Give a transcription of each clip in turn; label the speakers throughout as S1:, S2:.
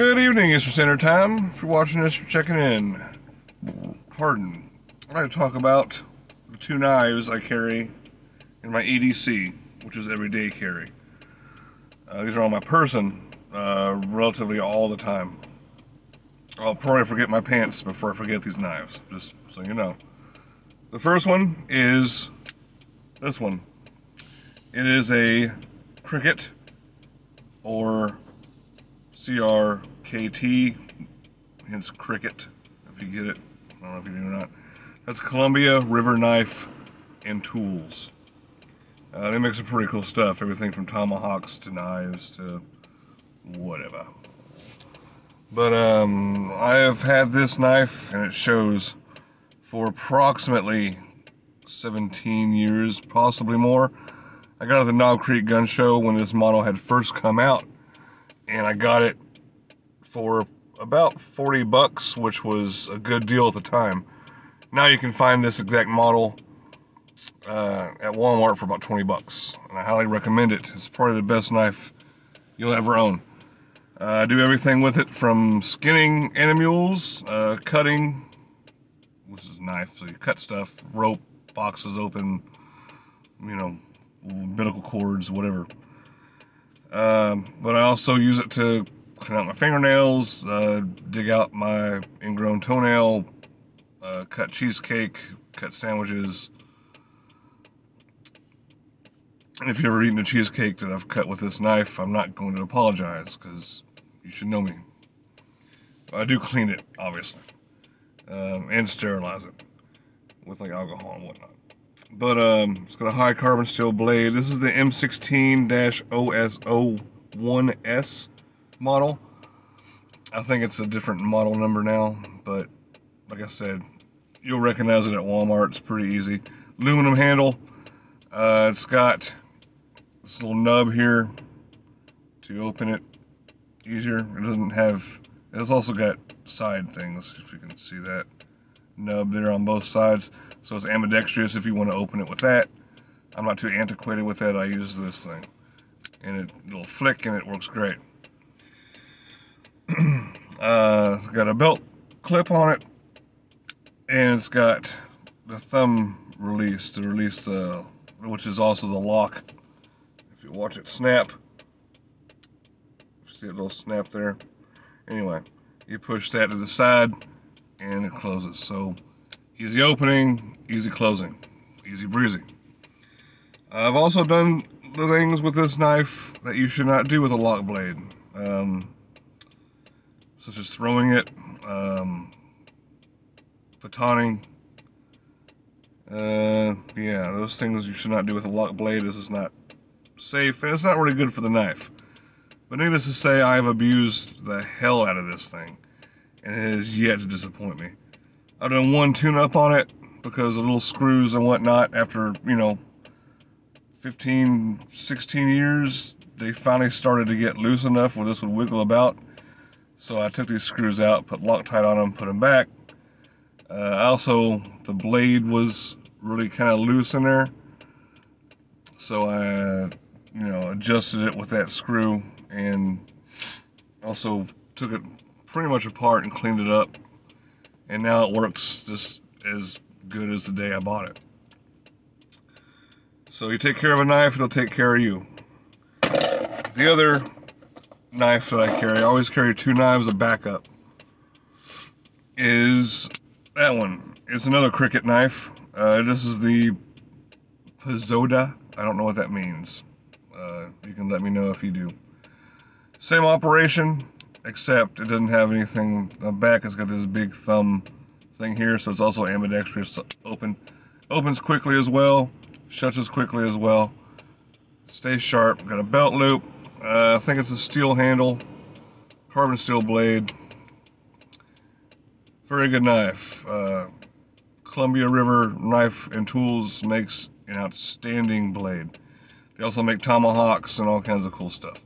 S1: Good evening, Eastern Standard Time. If you're watching this, you're checking in. Pardon. I'd like to talk about the two knives I carry in my EDC, which is everyday carry. Uh, these are on my person uh, relatively all the time. I'll probably forget my pants before I forget these knives, just so you know. The first one is this one. It is a Cricket or CRKT, hence cricket, if you get it. I don't know if you do or not. That's Columbia River Knife and Tools. Uh, they make some pretty cool stuff. Everything from tomahawks to knives to whatever. But um, I have had this knife, and it shows for approximately 17 years, possibly more. I got it at the Knob Creek Gun Show when this model had first come out and I got it for about 40 bucks, which was a good deal at the time. Now you can find this exact model uh, at Walmart for about 20 bucks, and I highly recommend it. It's probably the best knife you'll ever own. Uh, I do everything with it from skinning animals, uh, cutting, which is a knife, so you cut stuff, rope, boxes open, you know, umbilical cords, whatever. Um, but I also use it to clean out my fingernails, uh, dig out my ingrown toenail, uh, cut cheesecake, cut sandwiches. And if you've ever eaten a cheesecake that I've cut with this knife, I'm not going to apologize because you should know me. I do clean it, obviously, um, and sterilize it with like alcohol and whatnot but um, it's got a high carbon steel blade. This is the M16-OSO1S model. I think it's a different model number now, but like I said, you'll recognize it at Walmart. It's pretty easy. Aluminum handle. Uh, it's got this little nub here to open it easier. It doesn't have. It's also got side things, if you can see that nub there on both sides. So it's ambidextrous if you want to open it with that. I'm not too antiquated with that. I use this thing. And it, it'll flick and it works great. Uh, got a belt clip on it. And it's got the thumb release to release the, which is also the lock. If you watch it snap, see a little snap there. Anyway, you push that to the side and it closes. So easy opening, easy closing, easy breezy. I've also done the things with this knife that you should not do with a lock blade, um, such as throwing it, um, batoning. Uh, yeah, those things you should not do with a lock blade. This is not safe, and it's not really good for the knife. But needless to say, I've abused the hell out of this thing and it has yet to disappoint me. I've done one tune-up on it because of little screws and whatnot. After you know, 15, 16 years, they finally started to get loose enough where this would wiggle about. So I took these screws out, put Loctite on them, put them back. Uh, also, the blade was really kind of loose in there, so I, you know, adjusted it with that screw and also took it pretty much apart and cleaned it up. And now it works just as good as the day I bought it. So you take care of a knife, it'll take care of you. The other knife that I carry, I always carry two knives of backup, is that one. It's another Cricket knife. Uh, this is the Pazoda. I don't know what that means. Uh, you can let me know if you do. Same operation, except it doesn't have anything the back. It's got this big thumb thing here, so it's also ambidextrous. Open, opens quickly as well, shuts as quickly as well. Stay sharp. Got a belt loop. Uh, I think it's a steel handle, carbon steel blade. Very good knife. Uh, Columbia River Knife and Tools makes an outstanding blade. They also make tomahawks and all kinds of cool stuff.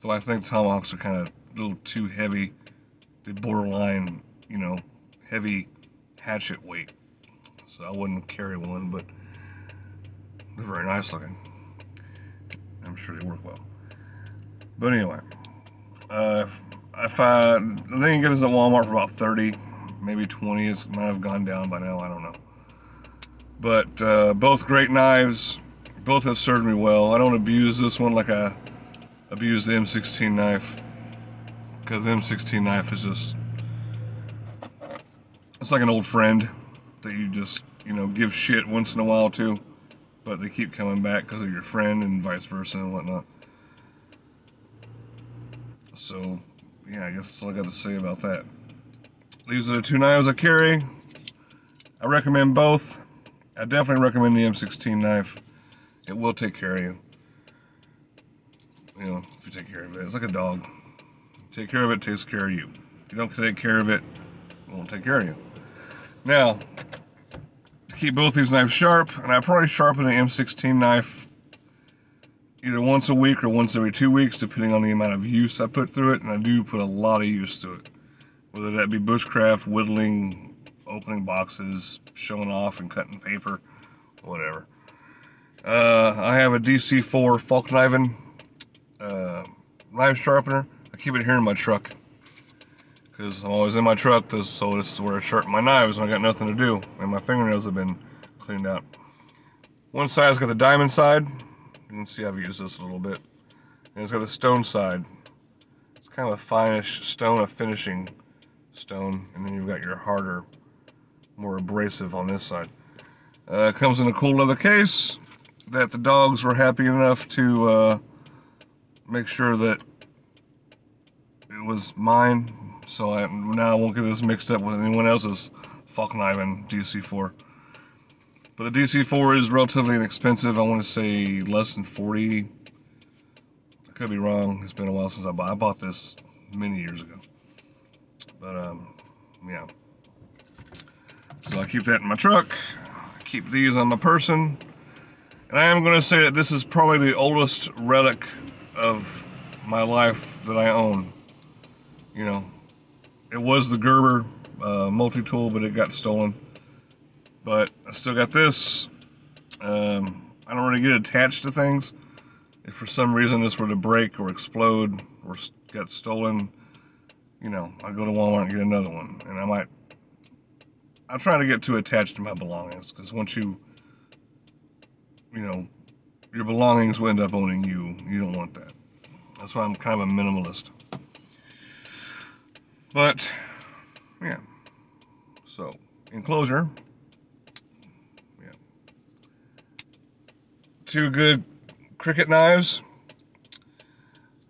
S1: So I think tomahawks are kind of a little too heavy. They borderline, you know, heavy hatchet weight. So I wouldn't carry one, but they're very nice looking. I'm sure they work well. But anyway, uh, if I, I think you get at Walmart for about 30, maybe 20. It might have gone down by now. I don't know. But uh, both great knives. Both have served me well. I don't abuse this one like I abuse the M16 knife because the M16 knife is just it's like an old friend that you just you know give shit once in a while to, but they keep coming back because of your friend and vice versa and whatnot. So yeah, I guess that's all I got to say about that. These are the two knives I carry. I recommend both. I definitely recommend the M16 knife. It will take care of you. You know, if you take care of it. It's like a dog. Take care of it, takes care of you. If you don't take care of it, it won't take care of you. Now, to keep both these knives sharp, and I probably sharpen the M16 knife either once a week or once every two weeks, depending on the amount of use I put through it, and I do put a lot of use to it. Whether that be bushcraft, whittling, opening boxes, showing off and cutting paper, whatever. Uh, I have a DC4 Fallkniven uh, knife sharpener. I keep it here in my truck because I'm always in my truck, so this is where I sharpen my knives when I got nothing to do, and my fingernails have been cleaned out. One side's got the diamond side. You can see I've used this a little bit. And it's got a stone side. It's kind of a finish stone, a finishing stone, and then you've got your harder, more abrasive on this side. Uh, comes in a cool leather case that the dogs were happy enough to uh, make sure that it was mine. So I now I won't get this mixed up with anyone else's Fallkniven DC4. But the DC4 is relatively inexpensive. I want to say less than 40. I could be wrong. It's been a while since I bought. I bought this many years ago. But um, yeah. So I keep that in my truck. Keep these on my person. And I am going to say that this is probably the oldest relic of my life that I own. You know, it was the Gerber uh, multi-tool, but it got stolen. But I still got this. Um, I don't really get attached to things. If for some reason this were to break or explode or get stolen, you know, I go to Walmart and get another one, and I might. I try to get too attached to my belongings because once you you know, your belongings will end up owning you. You don't want that. That's why I'm kind of a minimalist. But, yeah. So, in closure, Two good Cricket knives.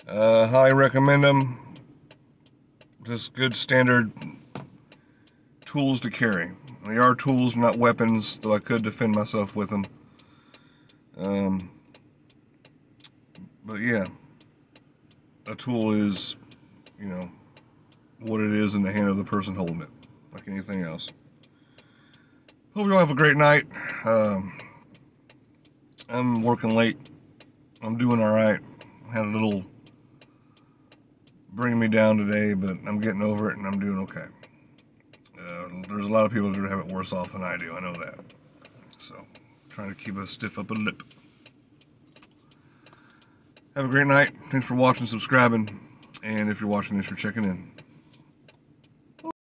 S1: Uh, highly recommend them. Just good standard tools to carry. They are tools, not weapons, though I could defend myself with them. Um, but yeah, a tool is, you know, what it is in the hand of the person holding it, like anything else. Hope you all have a great night. Um, I'm working late. I'm doing all right. Had a little bring me down today, but I'm getting over it and I'm doing okay. Uh, there's a lot of people that have it worse off than I do. I know that. So trying to keep a stiff upper lip. Have a great night. Thanks for watching, subscribing, and if you're watching this, you're checking in.